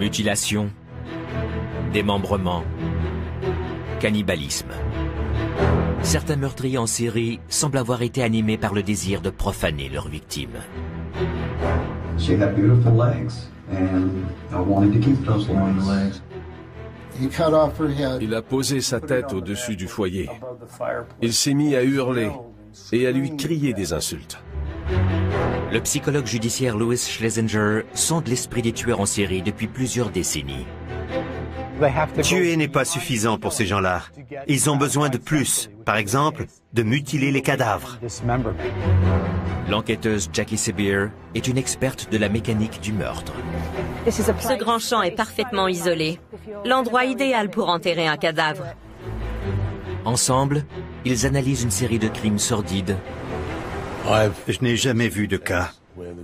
Mutilation, démembrement, cannibalisme. Certains meurtriers en série semblent avoir été animés par le désir de profaner leurs victimes. She had beautiful legs, and I wanted to keep those legs. Il a posé sa tête au-dessus du foyer. Il s'est mis à hurler et à lui crier des insultes. Le psychologue judiciaire Louis Schlesinger sonde l'esprit des tueurs en série depuis plusieurs décennies. Tuer n'est pas suffisant pour ces gens-là. Ils ont besoin de plus. Par exemple, de mutiler les cadavres. L'enquêteuse Jackie Sebeer est une experte de la mécanique du meurtre. Ce grand champ est parfaitement isolé. L'endroit idéal pour enterrer un cadavre. Ensemble, ils analysent une série de crimes sordides. Je n'ai jamais vu de cas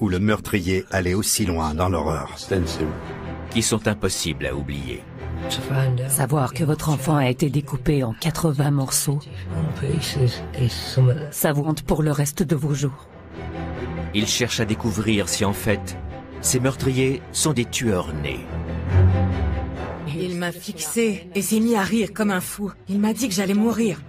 où le meurtrier allait aussi loin dans l'horreur. Qui sont impossibles à oublier. Savoir que votre enfant a été découpé en 80 morceaux, ça vous hante pour le reste de vos jours. Ils cherchent à découvrir si en fait, ces meurtriers sont des tueurs nés. Il m'a fixé et s'est mis à rire comme un fou. Il m'a dit que j'allais mourir.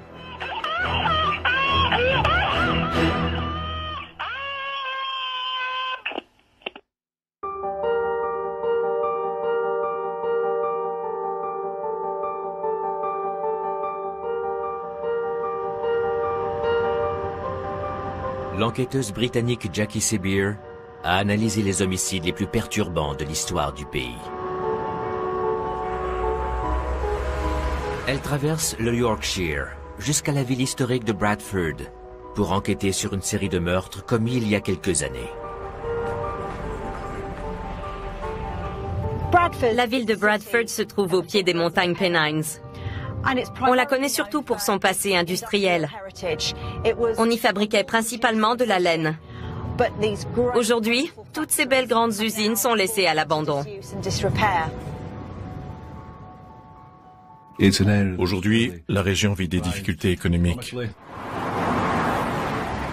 L'enquêteuse britannique Jackie Sebeer a analysé les homicides les plus perturbants de l'histoire du pays. Elle traverse le Yorkshire jusqu'à la ville historique de Bradford pour enquêter sur une série de meurtres commis il y a quelques années. La ville de Bradford se trouve au pied des montagnes Pennines. On la connaît surtout pour son passé industriel. On y fabriquait principalement de la laine. Aujourd'hui, toutes ces belles grandes usines sont laissées à l'abandon. Aujourd'hui, la région vit des difficultés économiques.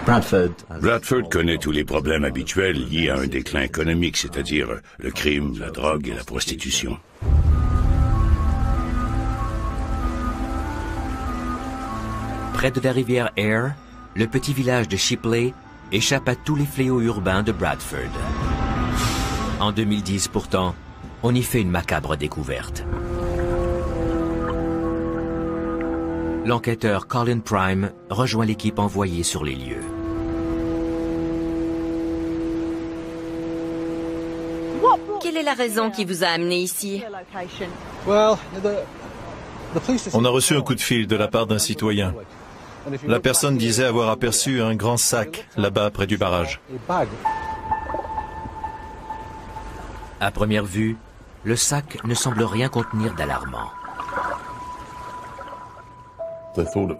Bradford connaît tous les problèmes habituels liés à un déclin économique, c'est-à-dire le crime, la drogue et la prostitution. Près de la rivière Aire, le petit village de Shipley échappe à tous les fléaux urbains de Bradford. En 2010 pourtant, on y fait une macabre découverte. L'enquêteur Colin Prime rejoint l'équipe envoyée sur les lieux. Quelle est la raison qui vous a amené ici? On a reçu un coup de fil de la part d'un citoyen. La personne disait avoir aperçu un grand sac là-bas près du barrage. À première vue, le sac ne semble rien contenir d'alarmant.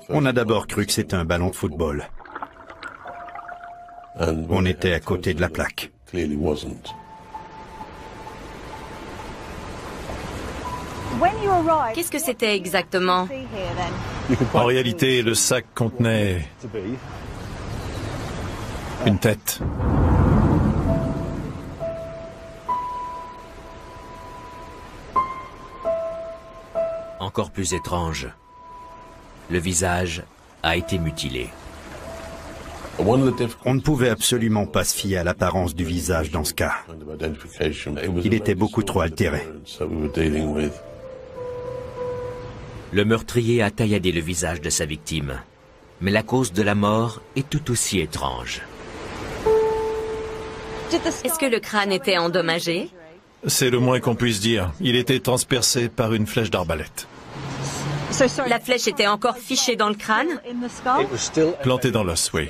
On a d'abord cru que c'était un ballon de football. On était à côté de la plaque. Qu'est-ce que c'était exactement En réalité, le sac contenait une tête. Encore plus étrange, le visage a été mutilé. On ne pouvait absolument pas se fier à l'apparence du visage dans ce cas. Il était beaucoup trop altéré. Le meurtrier a tailladé le visage de sa victime. Mais la cause de la mort est tout aussi étrange. Est-ce que le crâne était endommagé? C'est le moins qu'on puisse dire. Il était transpercé par une flèche d'arbalète. La flèche était encore fichée dans le crâne? Plantée dans l'os, oui.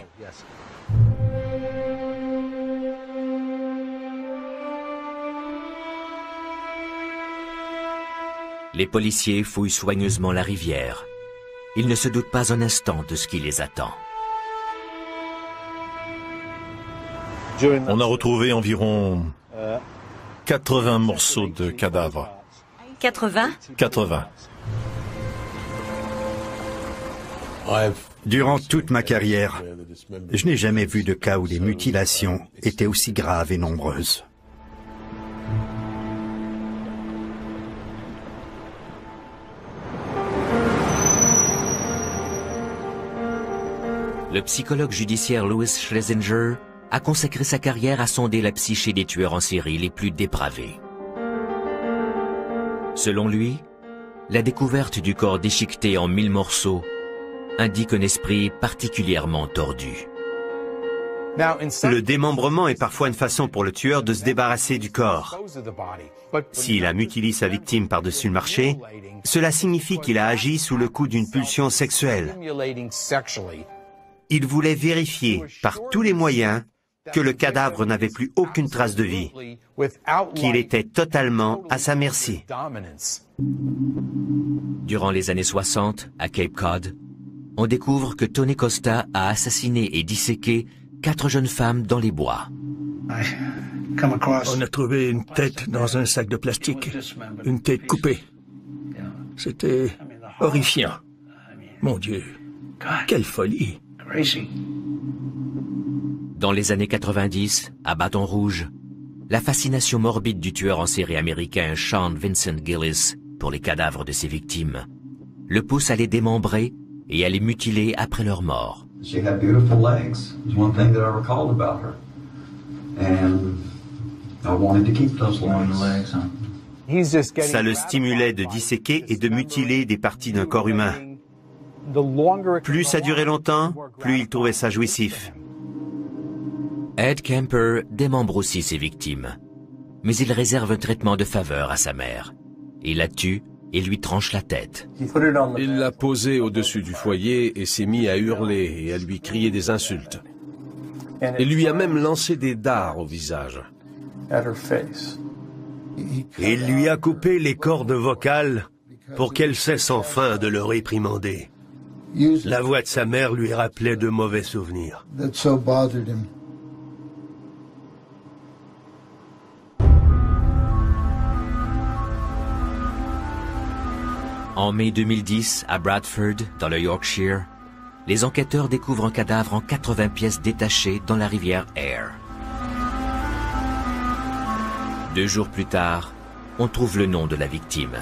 Les policiers fouillent soigneusement la rivière. Ils ne se doutent pas un instant de ce qui les attend. On a retrouvé environ 80 morceaux de cadavres. 80 80. Durant toute ma carrière, je n'ai jamais vu de cas où les mutilations étaient aussi graves et nombreuses. Le psychologue judiciaire Louis Schlesinger a consacré sa carrière à sonder la psyché des tueurs en série les plus dépravés. Selon lui, la découverte du corps déchiqueté en mille morceaux indique un esprit particulièrement tordu. Le démembrement est parfois une façon pour le tueur de se débarrasser du corps. S'il a mutilé sa victime par-dessus le marché, cela signifie qu'il a agi sous le coup d'une pulsion sexuelle. Il voulait vérifier par tous les moyens que le cadavre n'avait plus aucune trace de vie, qu'il était totalement à sa merci. Durant les années 60, à Cape Cod, on découvre que Tony Costa a assassiné et disséqué quatre jeunes femmes dans les bois. On a trouvé une tête dans un sac de plastique, une tête coupée. C'était horrifiant. Mon Dieu, quelle folie. Dans les années 90, à Bâton Rouge, la fascination morbide du tueur en série américain Sean Vincent Gillis pour les cadavres de ses victimes le pousse à les démembrer et à les mutiler après leur mort. Ça le stimulait de disséquer et de mutiler des parties d'un corps humain. Plus ça durait longtemps, plus il trouvait ça jouissif. Ed Kemper démembre aussi ses victimes, mais il réserve un traitement de faveur à sa mère. Il la tue et lui tranche la tête. Il l'a posée au-dessus du foyer et s'est mis à hurler et à lui crier des insultes. Il lui a même lancé des dards au visage. Il lui a coupé les cordes vocales pour qu'elle cesse enfin de le réprimander. La voix de sa mère lui rappelait de mauvais souvenirs. En mai 2010, à Bradford, dans le Yorkshire, les enquêteurs découvrent un cadavre en 80 pièces détachées dans la rivière Aire. Deux jours plus tard, on trouve le nom de la victime.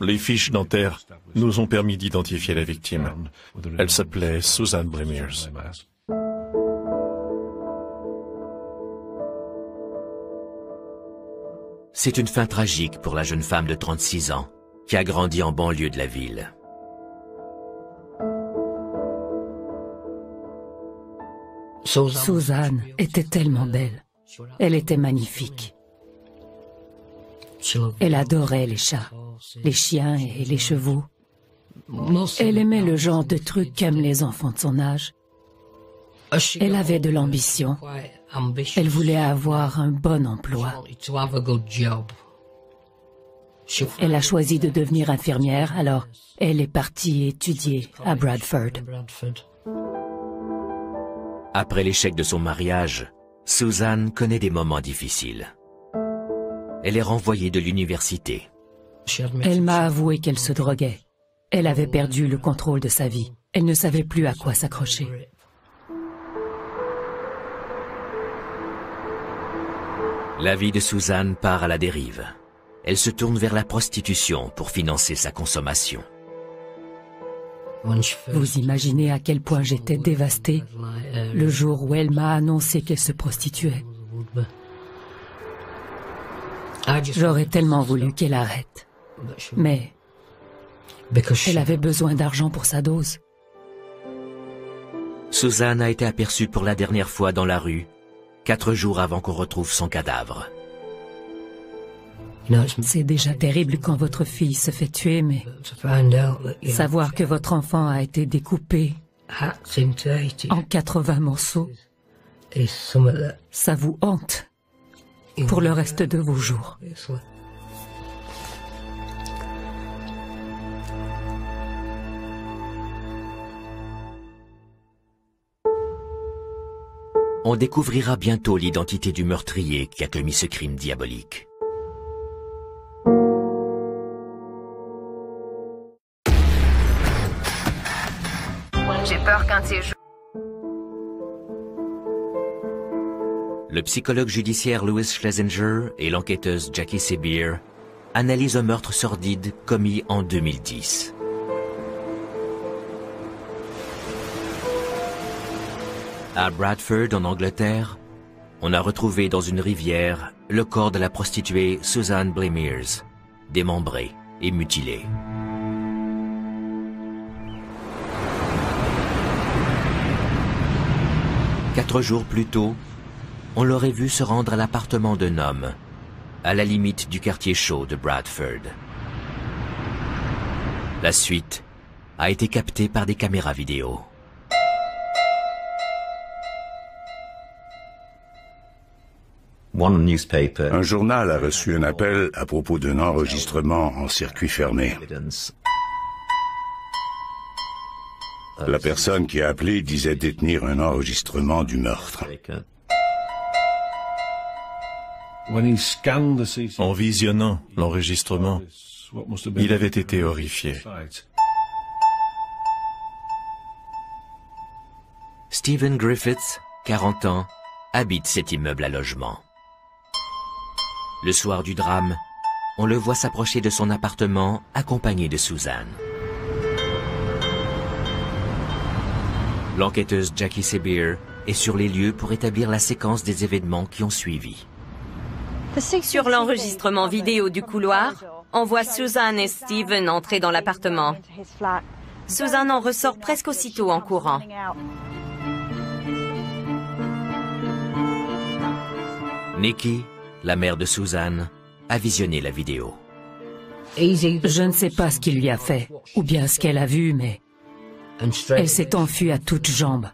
Les fiches dentaires nous ont permis d'identifier la victime. Elle s'appelait Susan Bremiers. C'est une fin tragique pour la jeune femme de 36 ans qui a grandi en banlieue de la ville. Suzanne était tellement belle. Elle était magnifique. Elle adorait les chats, les chiens et les chevaux. Elle aimait le genre de trucs qu'aiment les enfants de son âge. Elle avait de l'ambition. Elle voulait avoir un bon emploi. Elle a choisi de devenir infirmière, alors elle est partie étudier à Bradford. Après l'échec de son mariage, Suzanne connaît des moments difficiles. Elle est renvoyée de l'université. Elle m'a avoué qu'elle se droguait. Elle avait perdu le contrôle de sa vie. Elle ne savait plus à quoi s'accrocher. La vie de Suzanne part à la dérive. Elle se tourne vers la prostitution pour financer sa consommation. Vous imaginez à quel point j'étais dévastée le jour où elle m'a annoncé qu'elle se prostituait. J'aurais tellement voulu qu'elle arrête. Mais elle avait besoin d'argent pour sa dose. Suzanne a été aperçue pour la dernière fois dans la rue quatre jours avant qu'on retrouve son cadavre. C'est déjà terrible quand votre fille se fait tuer, mais savoir que votre enfant a été découpé en 80 morceaux, ça vous hante pour le reste de vos jours. on découvrira bientôt l'identité du meurtrier qui a commis ce crime diabolique. J'ai peur qu'un de ces Le psychologue judiciaire Louis Schlesinger et l'enquêteuse Jackie Sebeer analyse un meurtre sordide commis en 2010. À Bradford, en Angleterre, on a retrouvé dans une rivière le corps de la prostituée Suzanne Blemiers, démembré et mutilé. Quatre jours plus tôt, on l'aurait vu se rendre à l'appartement d'un homme, à la limite du quartier chaud de Bradford. La suite a été captée par des caméras vidéo. Un journal a reçu un appel à propos d'un enregistrement en circuit fermé. La personne qui a appelé disait détenir un enregistrement du meurtre. En visionnant l'enregistrement, il avait été horrifié. Stephen Griffiths, 40 ans, habite cet immeuble à logement. Le soir du drame, on le voit s'approcher de son appartement accompagné de Suzanne. L'enquêteuse Jackie Sebeer est sur les lieux pour établir la séquence des événements qui ont suivi. Sur l'enregistrement vidéo du couloir, on voit Suzanne et Steven entrer dans l'appartement. Suzanne en ressort presque aussitôt en courant. Nikki, la mère de Suzanne, a visionné la vidéo. Je ne sais pas ce qu'il lui a fait, ou bien ce qu'elle a vu, mais elle s'est enfuie à toutes jambes.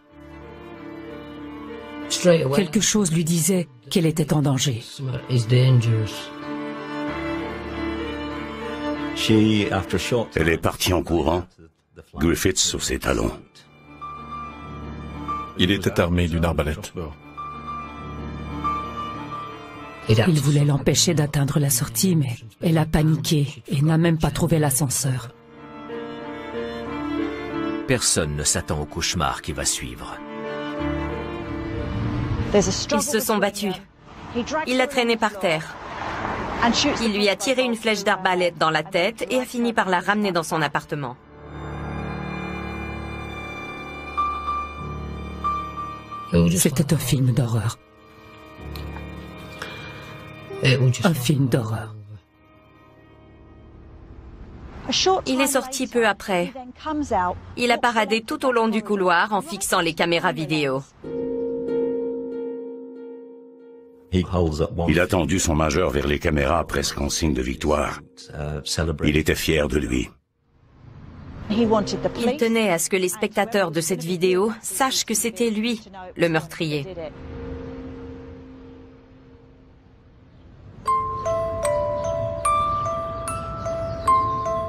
Quelque chose lui disait qu'elle était en danger. Elle est partie en courant, Griffiths sur ses talons. Il était armé d'une arbalète. Il voulait l'empêcher d'atteindre la sortie, mais elle a paniqué et n'a même pas trouvé l'ascenseur. Personne ne s'attend au cauchemar qui va suivre. Ils se sont battus. Il l'a traînée par terre. Il lui a tiré une flèche d'arbalète dans la tête et a fini par la ramener dans son appartement. C'était un film d'horreur. Un film d'horreur. Il est sorti peu après. Il a paradé tout au long du couloir en fixant les caméras vidéo. Il a tendu son majeur vers les caméras presque en signe de victoire. Il était fier de lui. Il tenait à ce que les spectateurs de cette vidéo sachent que c'était lui, le meurtrier.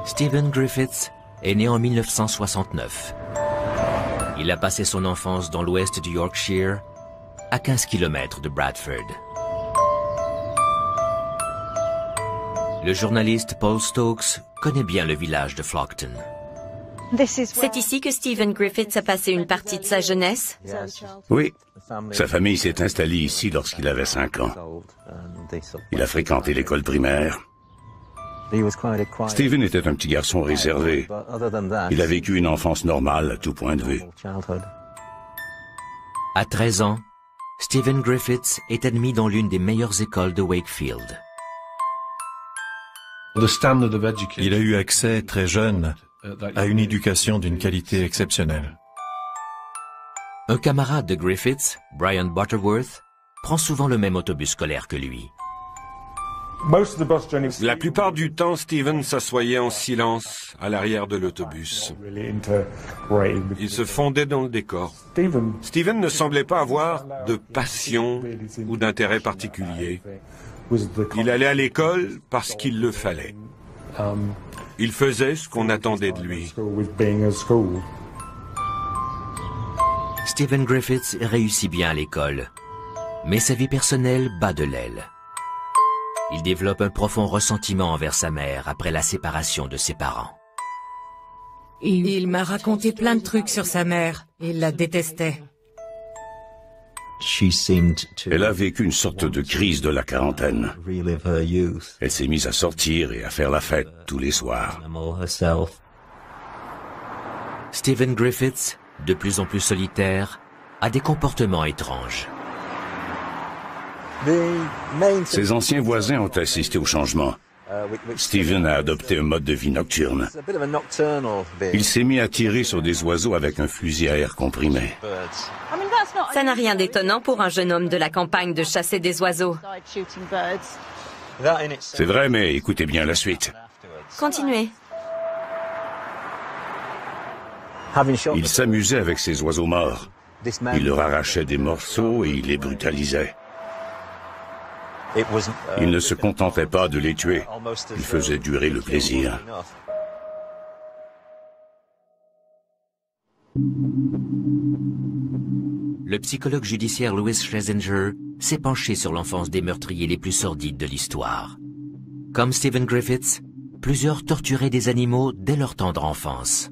Stephen Griffiths est né en 1969. Il a passé son enfance dans l'ouest du Yorkshire, à 15 km de Bradford. Le journaliste Paul Stokes connaît bien le village de Flockton. C'est ici que Stephen Griffiths a passé une partie de sa jeunesse Oui. Sa famille s'est installée ici lorsqu'il avait 5 ans. Il a fréquenté l'école primaire. Stephen était un petit garçon réservé. Il a vécu une enfance normale à tout point de vue. À 13 ans, Stephen Griffiths est admis dans l'une des meilleures écoles de Wakefield. Il a eu accès très jeune à une éducation d'une qualité exceptionnelle. Un camarade de Griffiths, Brian Butterworth, prend souvent le même autobus scolaire que lui. La plupart du temps, Steven s'assoyait en silence à l'arrière de l'autobus. Il se fondait dans le décor. Steven ne semblait pas avoir de passion ou d'intérêt particulier. Il allait à l'école parce qu'il le fallait. Il faisait ce qu'on attendait de lui. Stephen Griffiths réussit bien à l'école, mais sa vie personnelle bat de l'aile. Il développe un profond ressentiment envers sa mère après la séparation de ses parents. Il m'a raconté plein de trucs sur sa mère. Il la détestait. Elle a vécu une sorte de crise de la quarantaine. Elle s'est mise à sortir et à faire la fête tous les soirs. Stephen Griffiths, de plus en plus solitaire, a des comportements étranges. Ses anciens voisins ont assisté au changement. Stephen a adopté un mode de vie nocturne. Il s'est mis à tirer sur des oiseaux avec un fusil à air comprimé. Ça n'a rien d'étonnant pour un jeune homme de la campagne de chasser des oiseaux. C'est vrai, mais écoutez bien la suite. Continuez. Il s'amusait avec ces oiseaux morts. Il leur arrachait des morceaux et il les brutalisait. Il ne se contentait pas de les tuer. Il faisait durer le plaisir. Le psychologue judiciaire Louis Schlesinger s'est penché sur l'enfance des meurtriers les plus sordides de l'histoire. Comme Stephen Griffiths, plusieurs torturaient des animaux dès leur tendre enfance.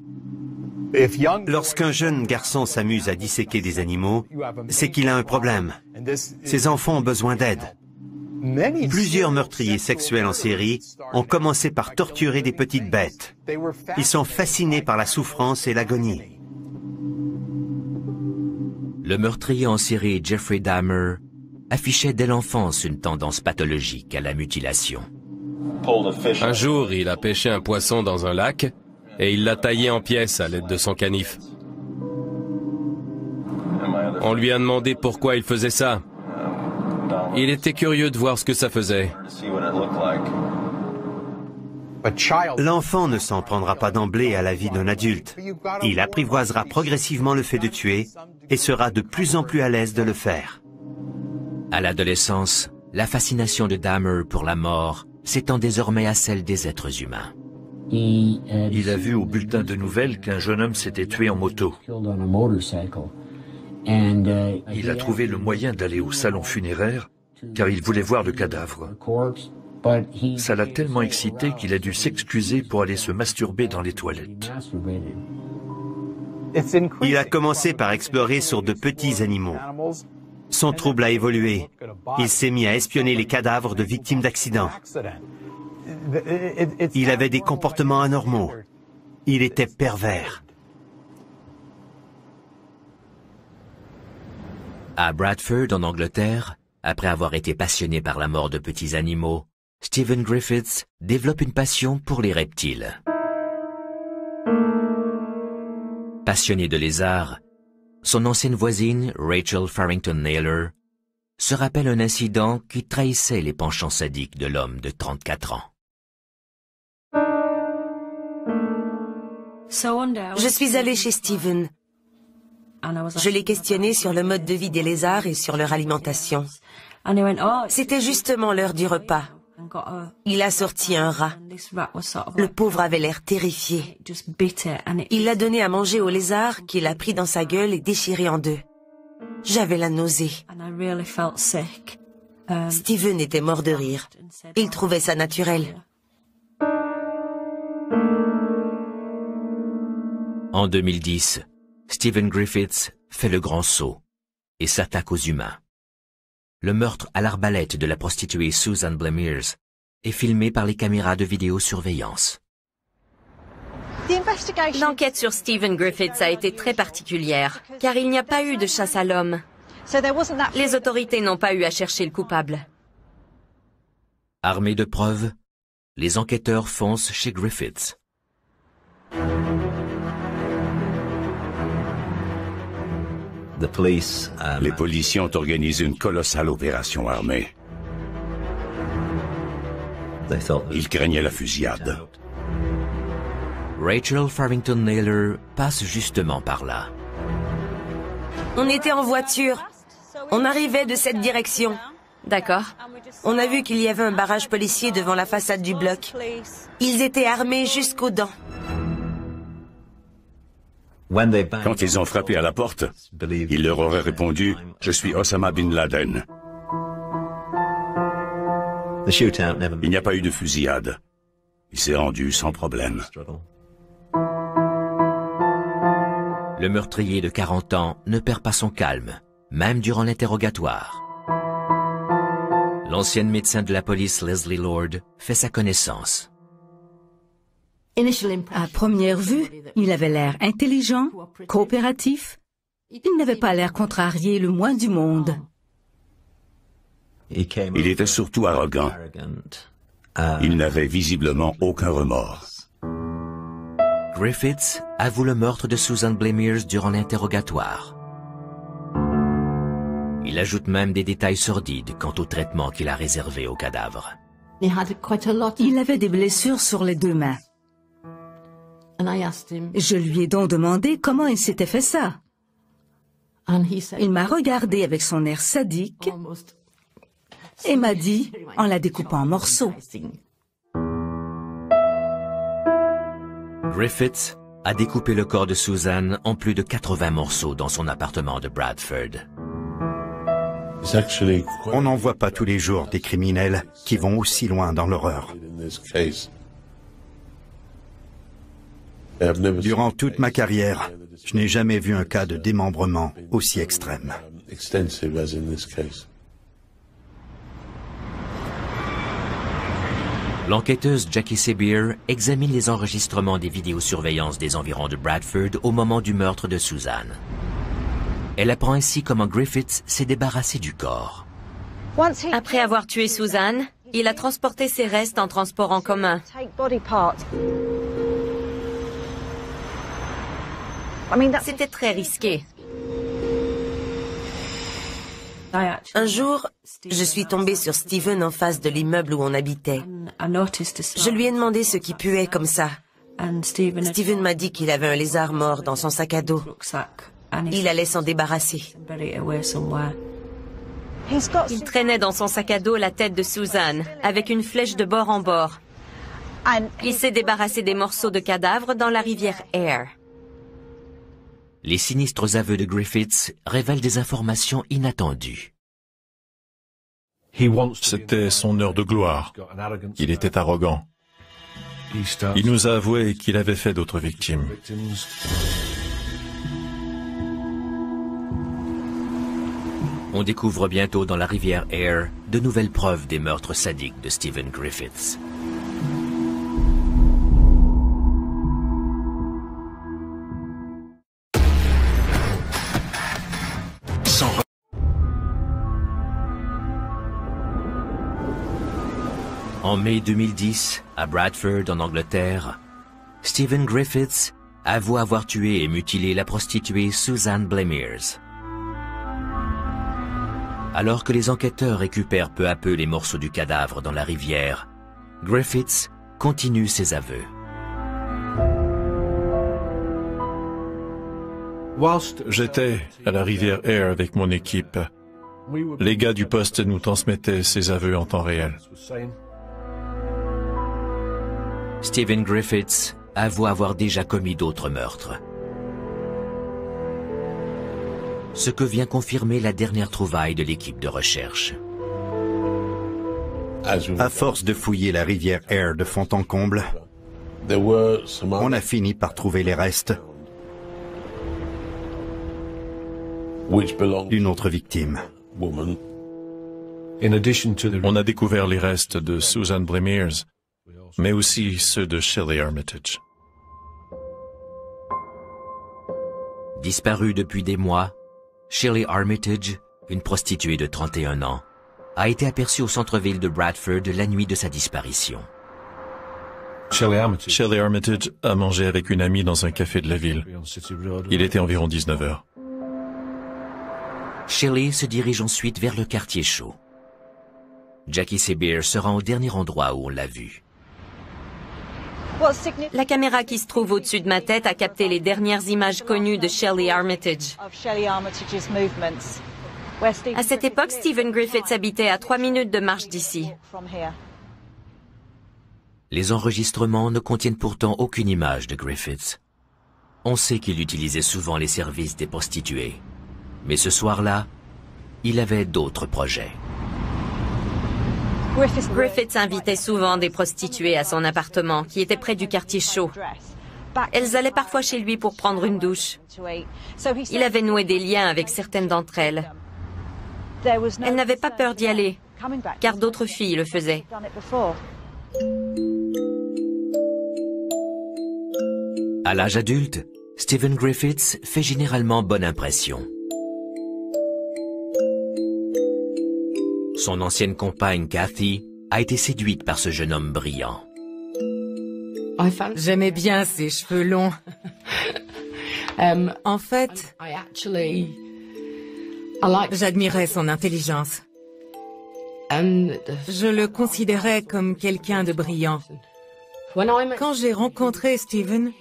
Lorsqu'un jeune garçon s'amuse à disséquer des animaux, c'est qu'il a un problème. Ses enfants ont besoin d'aide. Plusieurs meurtriers sexuels en série ont commencé par torturer des petites bêtes. Ils sont fascinés par la souffrance et l'agonie. Le meurtrier en série Jeffrey Dahmer affichait dès l'enfance une tendance pathologique à la mutilation. Un jour, il a pêché un poisson dans un lac et il l'a taillé en pièces à l'aide de son canif. On lui a demandé pourquoi il faisait ça. Il était curieux de voir ce que ça faisait. L'enfant ne s'en prendra pas d'emblée à la vie d'un adulte. Il apprivoisera progressivement le fait de tuer et sera de plus en plus à l'aise de le faire. À l'adolescence, la fascination de Dahmer pour la mort s'étend désormais à celle des êtres humains. Il a vu au bulletin de nouvelles qu'un jeune homme s'était tué en moto. Il a trouvé le moyen d'aller au salon funéraire car il voulait voir le cadavre. Ça l'a tellement excité qu'il a dû s'excuser pour aller se masturber dans les toilettes. Il a commencé par explorer sur de petits animaux. Son trouble a évolué. Il s'est mis à espionner les cadavres de victimes d'accidents. Il avait des comportements anormaux. Il était pervers. À Bradford, en Angleterre, après avoir été passionné par la mort de petits animaux, Stephen Griffiths développe une passion pour les reptiles. Passionné de lézards, son ancienne voisine, Rachel Farrington Naylor, se rappelle un incident qui trahissait les penchants sadiques de l'homme de 34 ans. Je suis allée chez Steven. Je l'ai questionné sur le mode de vie des lézards et sur leur alimentation. C'était justement l'heure du repas. Il a sorti un rat. Le pauvre avait l'air terrifié. Il l'a donné à manger au lézard qu'il a pris dans sa gueule et déchiré en deux. J'avais la nausée. Steven était mort de rire. Il trouvait ça naturel. En 2010, Stephen Griffiths fait le grand saut et s'attaque aux humains. Le meurtre à l'arbalète de la prostituée Susan Blemiers est filmé par les caméras de vidéosurveillance. L'enquête sur Stephen Griffiths a été très particulière, car il n'y a pas eu de chasse à l'homme. Les autorités n'ont pas eu à chercher le coupable. Armés de preuves, les enquêteurs foncent chez Griffiths. Les policiers ont organisé une colossale opération armée. Ils craignaient la fusillade. Rachel Farrington Naylor passe justement par là. On était en voiture. On arrivait de cette direction. D'accord. On a vu qu'il y avait un barrage policier devant la façade du bloc. Ils étaient armés jusqu'aux dents. Quand ils ont frappé à la porte, il leur aurait répondu « Je suis Osama Bin Laden ». Il n'y a pas eu de fusillade. Il s'est rendu sans problème. Le meurtrier de 40 ans ne perd pas son calme, même durant l'interrogatoire. L'ancienne médecin de la police Leslie Lord fait sa connaissance. À première vue, il avait l'air intelligent, coopératif. Il n'avait pas l'air contrarié le moins du monde. Il était surtout arrogant. Il n'avait visiblement aucun remords. Griffiths avoue le meurtre de Susan Blamiers durant l'interrogatoire. Il ajoute même des détails sordides quant au traitement qu'il a réservé au cadavre. Il avait des blessures sur les deux mains. Je lui ai donc demandé comment il s'était fait ça. Il m'a regardé avec son air sadique et m'a dit, en la découpant en morceaux. Griffiths a découpé le corps de Susan en plus de 80 morceaux dans son appartement de Bradford. On n'en voit pas tous les jours des criminels qui vont aussi loin dans l'horreur. Durant toute ma carrière, je n'ai jamais vu un cas de démembrement aussi extrême. L'enquêteuse Jackie Sebeer examine les enregistrements des vidéosurveillances des environs de Bradford au moment du meurtre de Suzanne. Elle apprend ainsi comment Griffiths s'est débarrassé du corps. Après avoir tué Suzanne, il a transporté ses restes en transport en commun. C'était très risqué. Un jour, je suis tombée sur Steven en face de l'immeuble où on habitait. Je lui ai demandé ce qui puait comme ça. Steven m'a dit qu'il avait un lézard mort dans son sac à dos. Il allait s'en débarrasser. Il traînait dans son sac à dos la tête de Suzanne, avec une flèche de bord en bord. Il s'est débarrassé des morceaux de cadavres dans la rivière Air. Les sinistres aveux de Griffiths révèlent des informations inattendues. C'était son heure de gloire. Il était arrogant. Il nous a avoué qu'il avait fait d'autres victimes. On découvre bientôt dans la rivière Air de nouvelles preuves des meurtres sadiques de Stephen Griffiths. En mai 2010, à Bradford, en Angleterre, Stephen Griffiths avoue avoir tué et mutilé la prostituée Suzanne Blamiers. Alors que les enquêteurs récupèrent peu à peu les morceaux du cadavre dans la rivière, Griffiths continue ses aveux. J'étais à la rivière Air avec mon équipe. Les gars du poste nous transmettaient ces aveux en temps réel. Stephen Griffiths avoue avoir déjà commis d'autres meurtres. Ce que vient confirmer la dernière trouvaille de l'équipe de recherche. À force de fouiller la rivière Air de fond en comble, on a fini par trouver les restes d'une autre victime. On a découvert les restes de Susan Blamiers, mais aussi ceux de Shelley Armitage. Disparue depuis des mois, Shelley Armitage, une prostituée de 31 ans, a été aperçue au centre-ville de Bradford la nuit de sa disparition. Shelley Armitage. a mangé avec une amie dans un café de la ville. Il était environ 19 heures. Shelley se dirige ensuite vers le quartier chaud. Jackie Sebeer se rend au dernier endroit où on l'a vue. La caméra qui se trouve au-dessus de ma tête a capté les dernières images connues de Shelley Armitage. À cette époque, Stephen Griffiths habitait à trois minutes de marche d'ici. Les enregistrements ne contiennent pourtant aucune image de Griffiths. On sait qu'il utilisait souvent les services des prostituées. Mais ce soir-là, il avait d'autres projets. Griffiths invitait souvent des prostituées à son appartement, qui était près du quartier chaud. Elles allaient parfois chez lui pour prendre une douche. Il avait noué des liens avec certaines d'entre elles. Elle n'avait pas peur d'y aller, car d'autres filles le faisaient. À l'âge adulte, Stephen Griffiths fait généralement bonne impression. Son ancienne compagne Kathy a été séduite par ce jeune homme brillant. J'aimais bien ses cheveux longs. Um, en fait, j'admirais son intelligence. Je le considérais comme quelqu'un de brillant. Quand j'ai rencontré Stephen,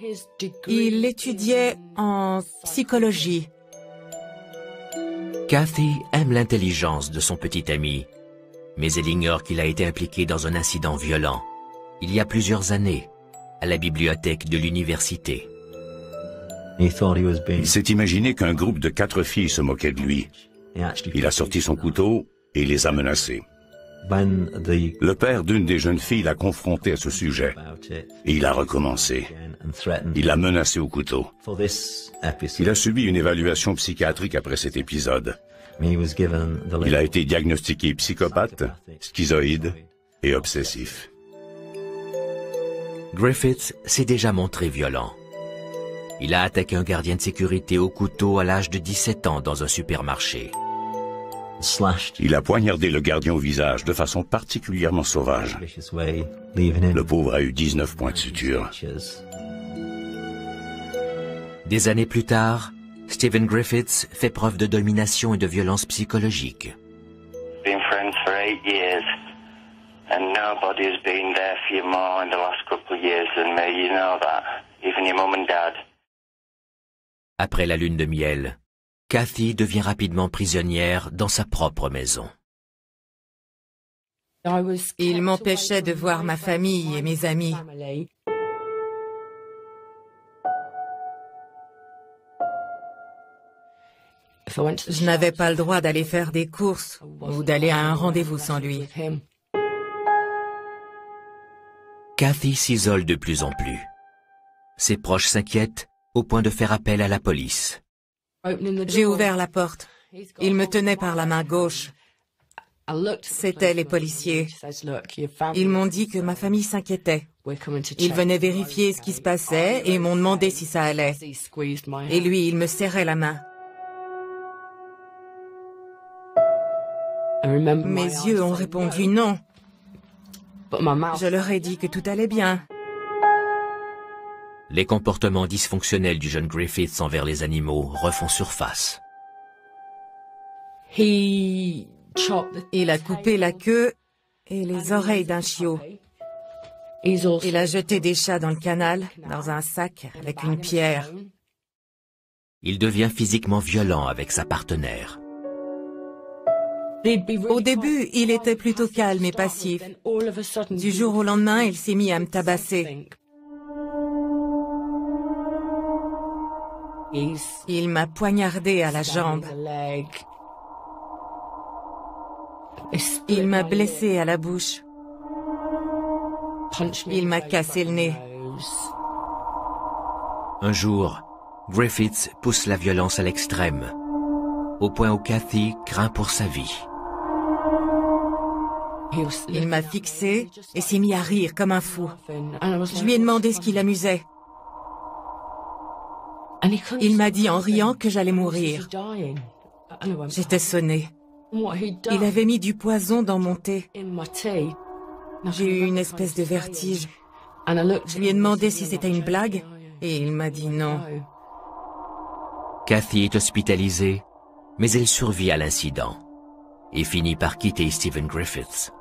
il étudiait en psychologie. Kathy aime l'intelligence de son petit ami, mais elle ignore qu'il a été impliqué dans un incident violent, il y a plusieurs années, à la bibliothèque de l'université. Il s'est imaginé qu'un groupe de quatre filles se moquait de lui. Il a sorti son couteau et les a menacées. Le père d'une des jeunes filles l'a confronté à ce sujet et il a recommencé. Il l'a menacé au couteau. Il a subi une évaluation psychiatrique après cet épisode. Il a été diagnostiqué psychopathe, schizoïde et obsessif. Griffith s'est déjà montré violent. Il a attaqué un gardien de sécurité au couteau à l'âge de 17 ans dans un supermarché. Il a poignardé le gardien au visage de façon particulièrement sauvage. Le pauvre a eu 19 points de suture. Des années plus tard, Stephen Griffiths fait preuve de domination et de violence psychologique. Après la lune de miel, Cathy devient rapidement prisonnière dans sa propre maison. Il m'empêchait de voir ma famille et mes amis. Je n'avais pas le droit d'aller faire des courses ou d'aller à un rendez-vous sans lui. Cathy s'isole de plus en plus. Ses proches s'inquiètent au point de faire appel à la police. J'ai ouvert la porte. Il me tenait par la main gauche. C'étaient les policiers. Ils m'ont dit que ma famille s'inquiétait. Ils venaient vérifier ce qui se passait et m'ont demandé si ça allait. Et lui, il me serrait la main. Mes yeux ont répondu non. Je leur ai dit que tout allait bien. Les comportements dysfonctionnels du jeune Griffiths envers les animaux refont surface. Il a coupé la queue et les oreilles d'un chiot. Il a jeté des chats dans le canal, dans un sac, avec une pierre. Il devient physiquement violent avec sa partenaire. Au début, il était plutôt calme et passif. Du jour au lendemain, il s'est mis à me tabasser. Il m'a poignardé à la jambe. Il m'a blessé à la bouche. Il m'a cassé le nez. Un jour, Griffiths pousse la violence à l'extrême, au point où Cathy craint pour sa vie. Il m'a fixé et s'est mis à rire comme un fou. Je lui ai demandé ce qui l'amusait. Il m'a dit en riant que j'allais mourir. J'étais sonnée. Il avait mis du poison dans mon thé. J'ai eu une espèce de vertige. Je lui ai demandé si c'était une blague et il m'a dit non. Cathy est hospitalisée, mais elle survit à l'incident et finit par quitter Stephen Griffiths.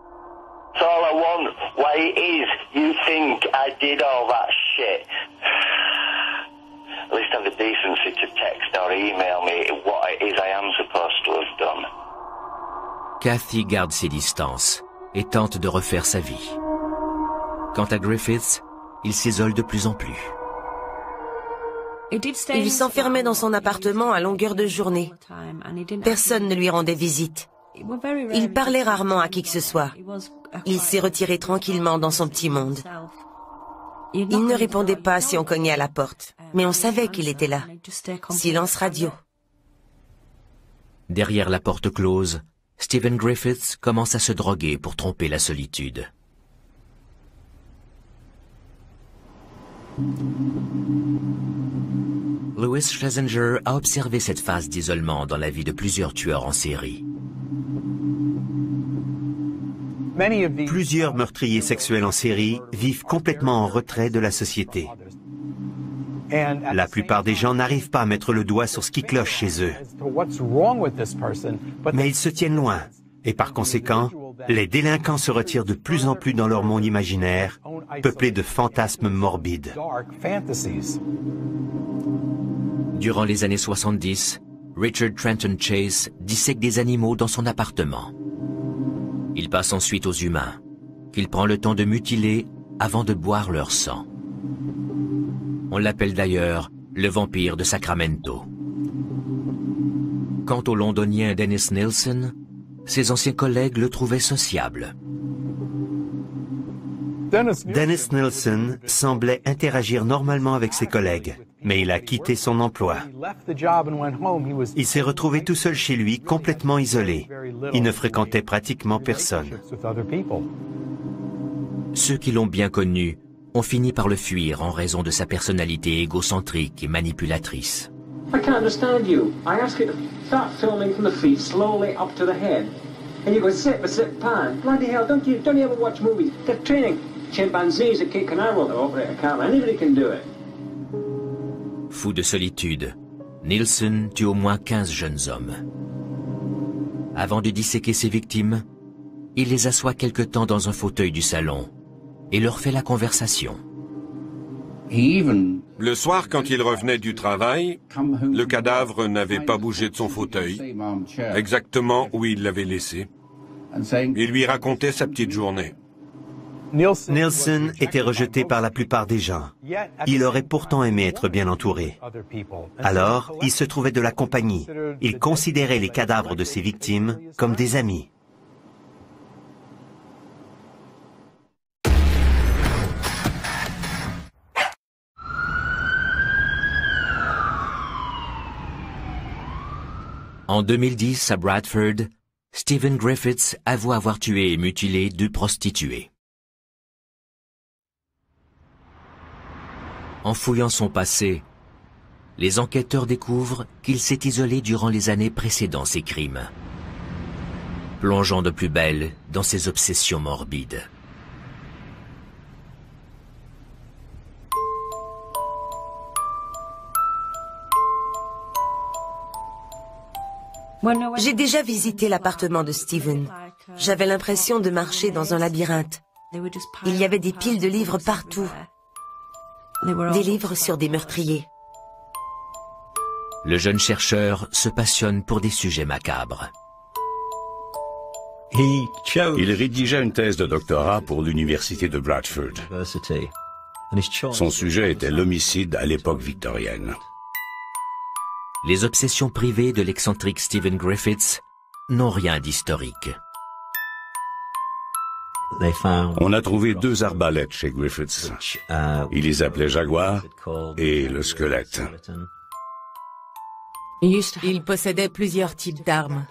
Kathy garde ses distances et tente de refaire sa vie. Quant à Griffiths, il s'isole de plus en plus. Il s'enfermait dans son appartement à longueur de journée. Personne ne lui rendait visite. Il parlait rarement à qui que ce soit. Il s'est retiré tranquillement dans son petit monde. Il ne répondait pas si on cognait à la porte, mais on savait qu'il était là. Silence radio. Derrière la porte close, Stephen Griffiths commence à se droguer pour tromper la solitude. Louis Schlesinger a observé cette phase d'isolement dans la vie de plusieurs tueurs en série. Plusieurs meurtriers sexuels en série vivent complètement en retrait de la société. La plupart des gens n'arrivent pas à mettre le doigt sur ce qui cloche chez eux. Mais ils se tiennent loin. Et par conséquent, les délinquants se retirent de plus en plus dans leur monde imaginaire, peuplé de fantasmes morbides. Durant les années 70, Richard Trenton Chase dissèque des animaux dans son appartement. Il passe ensuite aux humains, qu'il prend le temps de mutiler avant de boire leur sang. On l'appelle d'ailleurs le vampire de Sacramento. Quant au londonien Dennis Nielsen, ses anciens collègues le trouvaient sociable. Dennis Nielsen semblait interagir normalement avec ses collègues, mais il a quitté son emploi. Il s'est retrouvé tout seul chez lui, complètement isolé. Il ne fréquentait pratiquement personne. Ceux qui l'ont bien connu ont fini par le fuir en raison de sa personnalité égocentrique et manipulatrice. I can't understand you. I ask you to start filming from the feet slowly up to the head. And you go sit but sit pan. Bloody hell, don't you don't you ever watch movies? They're training chimpanzees to kick an arrow to operate a camera. Anybody can do it. Fou de solitude, Nielsen tue au moins 15 jeunes hommes. Avant de disséquer ses victimes, il les assoit quelque temps dans un fauteuil du salon et leur fait la conversation. Le soir, quand il revenait du travail, le cadavre n'avait pas bougé de son fauteuil, exactement où il l'avait laissé. Il lui racontait sa petite journée. Nielsen était rejeté par la plupart des gens. Il aurait pourtant aimé être bien entouré. Alors, il se trouvait de la compagnie. Il considérait les cadavres de ses victimes comme des amis. En 2010, à Bradford, Stephen Griffiths avoue avoir tué et mutilé deux prostituées. En fouillant son passé, les enquêteurs découvrent qu'il s'est isolé durant les années précédant ses crimes, plongeant de plus belle dans ses obsessions morbides. J'ai déjà visité l'appartement de Steven. J'avais l'impression de marcher dans un labyrinthe. Il y avait des piles de livres partout. Des livres sur des meurtriers. Le jeune chercheur se passionne pour des sujets macabres. Il rédigea une thèse de doctorat pour l'université de Bradford. Son sujet était l'homicide à l'époque victorienne. Les obsessions privées de l'excentrique Stephen Griffiths n'ont rien d'historique. On a trouvé deux arbalètes chez Griffiths. Il les appelait Jaguar et le squelette. Il possédait plusieurs types d'armes.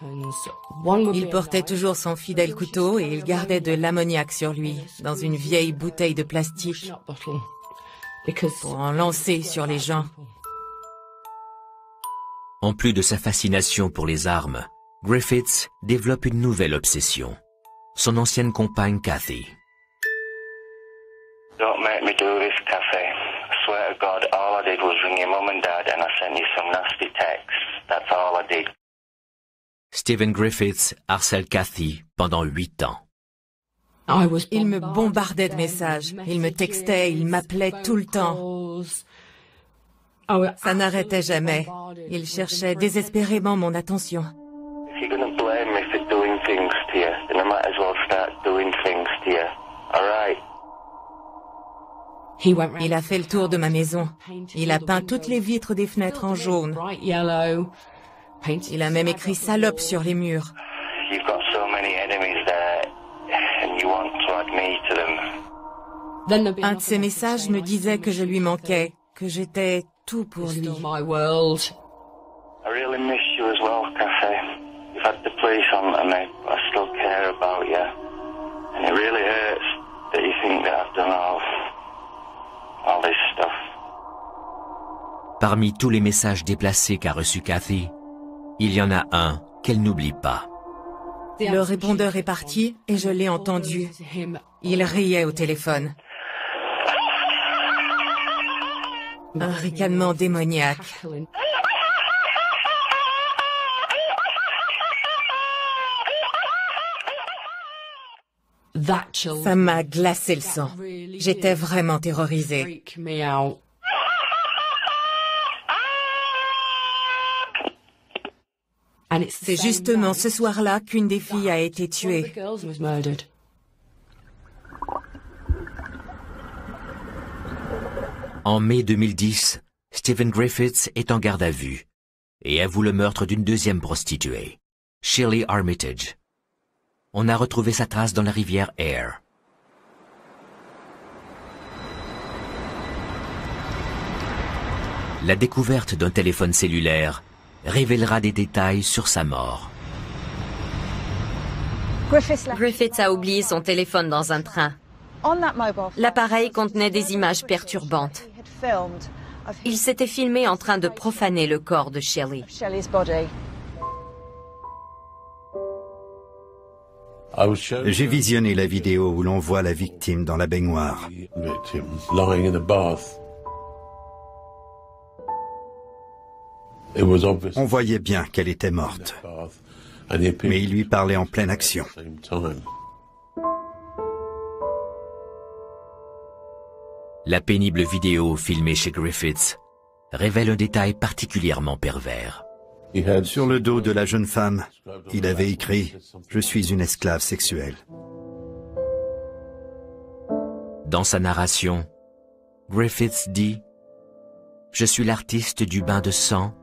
Il portait toujours son fidèle couteau et il gardait de l'ammoniac sur lui, dans une vieille bouteille de plastique, pour en lancer sur les gens. En plus de sa fascination pour les armes, Griffiths développe une nouvelle obsession. Son ancienne compagne Kathy. Don't make me do this, Kathy. I swear to God, all I did was ring your mum and dad and I sent you some nasty texts. That's all I did. Stephen Griffiths harcèle Kathy pendant huit ans. Il me bombardait de messages. Il me textait, il m'appelait tout le temps. Ah Ça n'arrêtait jamais. Il cherchait désespérément mon attention. Il a fait le tour de ma maison. Il a peint toutes les vitres des fenêtres en jaune. Il a même écrit salope sur les murs. Un de ses messages me disait que je lui manquais, que j'étais tout pour lui. I Parmi tous les messages déplacés qu'a reçu Cathy, il y en a un qu'elle n'oublie pas. Le répondeur est parti et je l'ai entendu. Il riait au téléphone. Un ricanement démoniaque. Ça m'a glacé le sang. J'étais vraiment terrorisée. C'est justement ce soir-là qu'une des filles a été tuée. En mai 2010, Stephen Griffiths est en garde à vue et avoue le meurtre d'une deuxième prostituée, Shirley Armitage. On a retrouvé sa trace dans la rivière Air. La découverte d'un téléphone cellulaire révélera des détails sur sa mort. Griffiths a oublié son téléphone dans un train. L'appareil contenait des images perturbantes. Il s'était filmé en train de profaner le corps de Shelley. J'ai visionné la vidéo où l'on voit la victime dans la baignoire. On voyait bien qu'elle était morte. Mais il lui parlait en pleine action. La pénible vidéo filmée chez Griffiths révèle un détail particulièrement pervers. Sur le dos de la jeune femme, il avait écrit ⁇ Je suis une esclave sexuelle ⁇ Dans sa narration, Griffiths dit ⁇ Je suis l'artiste du bain de sang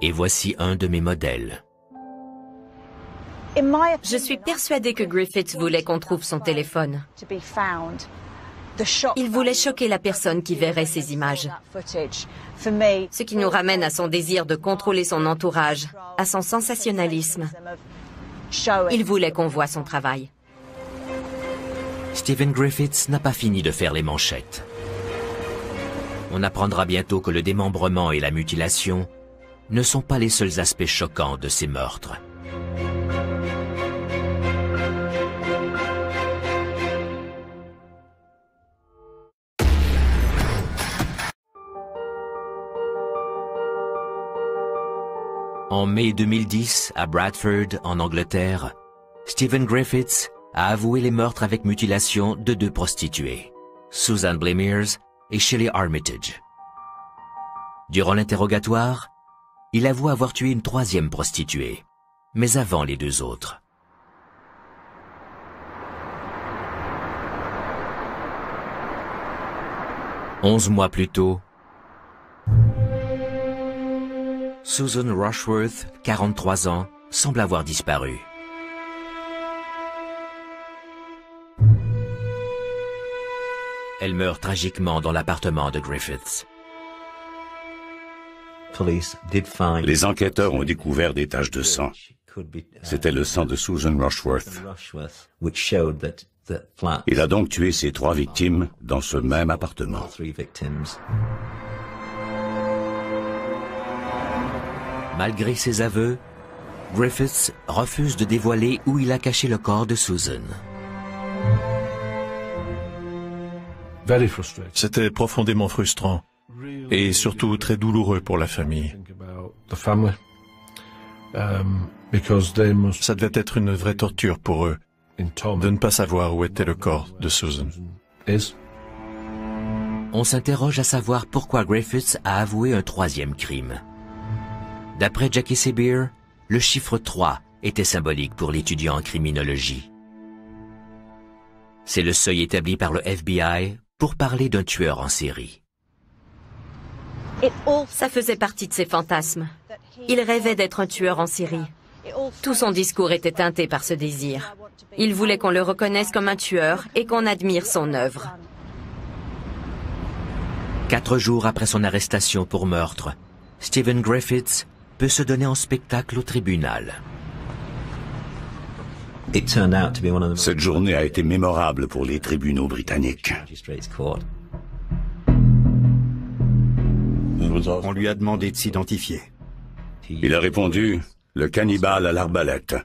et voici un de mes modèles. Je suis persuadée que Griffith voulait qu'on trouve son téléphone. Il voulait choquer la personne qui verrait ces images. Ce qui nous ramène à son désir de contrôler son entourage, à son sensationnalisme. Il voulait qu'on voit son travail. Stephen Griffiths n'a pas fini de faire les manchettes. On apprendra bientôt que le démembrement et la mutilation ne sont pas les seuls aspects choquants de ces meurtres. En mai 2010, à Bradford, en Angleterre, Stephen Griffiths a avoué les meurtres avec mutilation de deux prostituées, Susan Blamiers et Shelley Armitage. Durant l'interrogatoire, il avoue avoir tué une troisième prostituée, mais avant les deux autres. Onze mois plus tôt, Susan Rushworth, 43 ans, semble avoir disparu. Elle meurt tragiquement dans l'appartement de Griffiths. Les enquêteurs ont découvert des taches de sang. C'était le sang de Susan Rushworth. Il a donc tué ses trois victimes dans ce même appartement. Malgré ses aveux, Griffiths refuse de dévoiler où il a caché le corps de Susan. C'était profondément frustrant et surtout très douloureux pour la famille. Ça devait être une vraie torture pour eux de ne pas savoir où était le corps de Susan. On s'interroge à savoir pourquoi Griffiths a avoué un troisième crime. D'après Jackie Sebeer, le chiffre 3 était symbolique pour l'étudiant en criminologie. C'est le seuil établi par le FBI pour parler d'un tueur en série. Ça faisait partie de ses fantasmes. Il rêvait d'être un tueur en série. Tout son discours était teinté par ce désir. Il voulait qu'on le reconnaisse comme un tueur et qu'on admire son œuvre. Quatre jours après son arrestation pour meurtre, Stephen Griffiths peut se donner en spectacle au tribunal. Cette journée a été mémorable pour les tribunaux britanniques. On lui a demandé de s'identifier. Il a répondu, le cannibale à l'arbalète.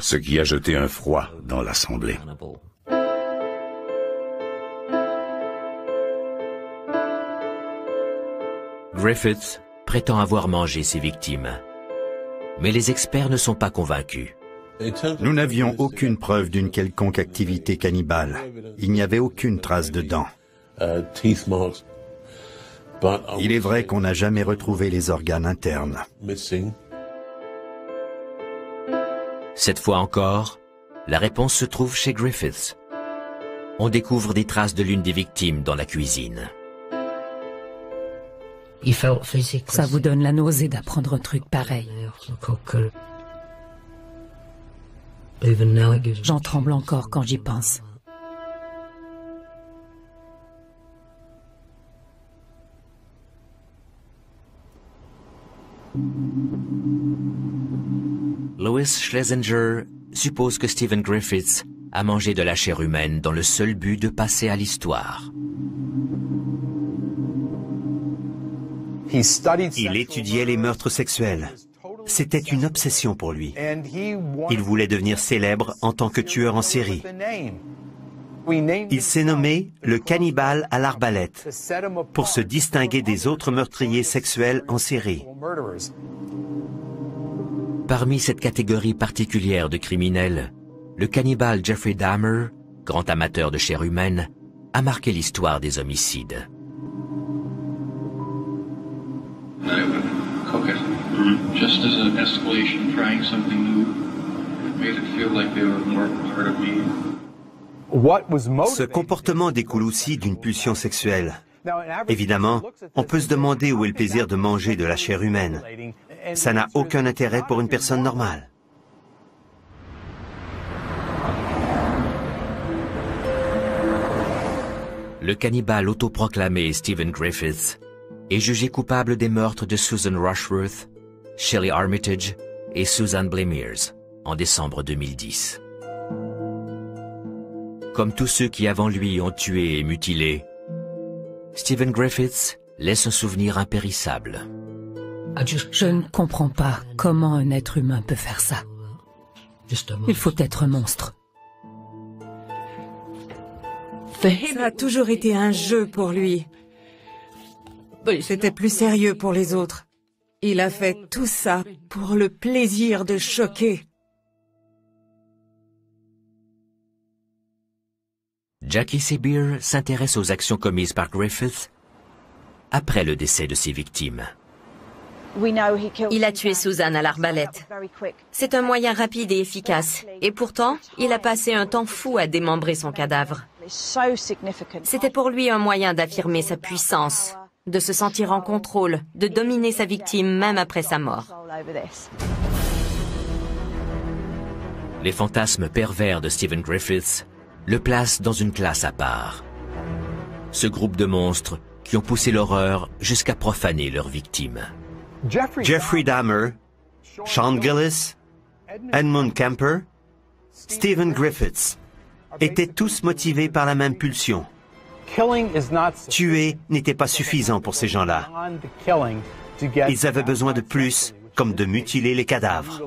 Ce qui a jeté un froid dans l'Assemblée. Griffith prétend avoir mangé ses victimes. Mais les experts ne sont pas convaincus. Nous n'avions aucune preuve d'une quelconque activité cannibale. Il n'y avait aucune trace de dents. Il est vrai qu'on n'a jamais retrouvé les organes internes. Cette fois encore, la réponse se trouve chez Griffiths. On découvre des traces de l'une des victimes dans la cuisine. Ça vous donne la nausée d'apprendre un truc pareil. J'en tremble encore quand j'y pense. Louis Schlesinger suppose que Stephen Griffiths a mangé de la chair humaine dans le seul but de passer à l'histoire. Il étudiait les meurtres sexuels. C'était une obsession pour lui. Il voulait devenir célèbre en tant que tueur en série. Il s'est nommé le cannibale à l'arbalète pour se distinguer des autres meurtriers sexuels en série. Parmi cette catégorie particulière de criminels, le cannibale Jeffrey Dahmer, grand amateur de chair humaine, a marqué l'histoire des homicides. Ce comportement découle aussi d'une pulsion sexuelle. Évidemment, on peut se demander où est le plaisir de manger de la chair humaine. Ça n'a aucun intérêt pour une personne normale. Le cannibale autoproclamé Stephen Griffith est jugé coupable des meurtres de Susan Rushworth, Shelley Armitage et Susan Blamiers en décembre 2010. Comme tous ceux qui avant lui ont tué et mutilé, Stephen Griffiths laisse un souvenir impérissable. Je ne comprends pas comment un être humain peut faire ça. Il faut être un monstre. Ça a toujours été un jeu pour lui. C'était plus sérieux pour les autres. Il a fait tout ça pour le plaisir de choquer. Jackie Sebeer s'intéresse aux actions commises par Griffith après le décès de ses victimes. Il a tué Suzanne à l'arbalète. C'est un moyen rapide et efficace. Et pourtant, il a passé un temps fou à démembrer son cadavre. C'était pour lui un moyen d'affirmer sa puissance, de se sentir en contrôle, de dominer sa victime même après sa mort. Les fantasmes pervers de Stephen Griffiths le placent dans une classe à part. Ce groupe de monstres qui ont poussé l'horreur jusqu'à profaner leurs victimes. Jeffrey Dahmer, Sean Gillis, Edmund Kemper, Stephen Griffiths étaient tous motivés par la même pulsion. Tuer n'était pas suffisant pour ces gens-là. Ils avaient besoin de plus, comme de mutiler les cadavres.